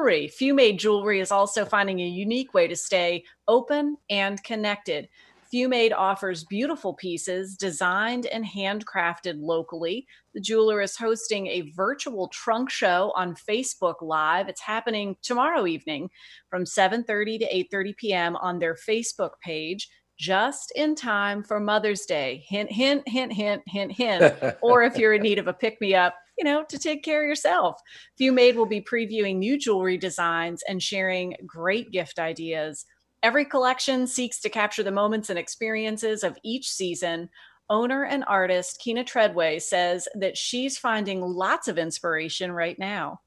jewelry. Made Jewelry is also finding a unique way to stay open and connected. Few Made offers beautiful pieces designed and handcrafted locally. The jeweler is hosting a virtual trunk show on Facebook Live. It's happening tomorrow evening from 7:30 to 8:30 p.m. on their Facebook page just in time for Mother's Day. Hint, hint, hint, hint, hint, hint. or if you're in need of a pick me up, you know, to take care of yourself. Few Made will be previewing new jewelry designs and sharing great gift ideas. Every collection seeks to capture the moments and experiences of each season. Owner and artist Kina Treadway says that she's finding lots of inspiration right now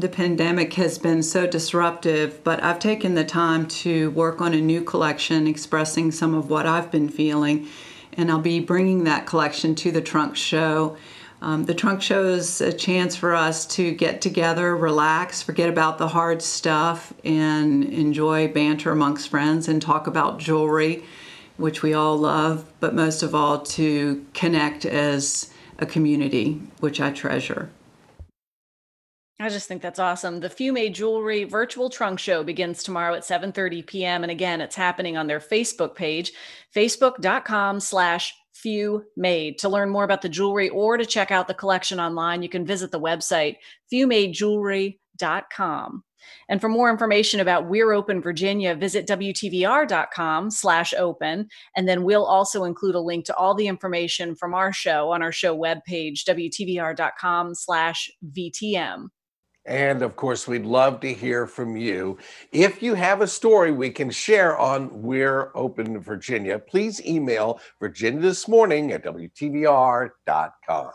the pandemic has been so disruptive, but I've taken the time to work on a new collection expressing some of what I've been feeling, and I'll be bringing that collection to the trunk show. Um, the trunk show is a chance for us to get together, relax, forget about the hard stuff, and enjoy banter amongst friends and talk about jewelry, which we all love, but most of all to connect as a community, which I treasure. I just think that's awesome. Few Made Jewelry virtual trunk show begins tomorrow at 7:30 p.m. And again, it's happening on their Facebook page, facebook.com slash few made. To learn more about the jewelry or to check out the collection online, you can visit the website fewmadejewelry.com. And for more information about We're Open Virginia, visit WTVR.com slash open. And then we'll also include a link to all the information from our show on our show webpage, WTVR.com slash VTM. And of course, we'd love to hear from you. If you have a story we can share on We're Open Virginia, please email Virginia this morning at WTVR.com.